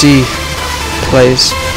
C plays.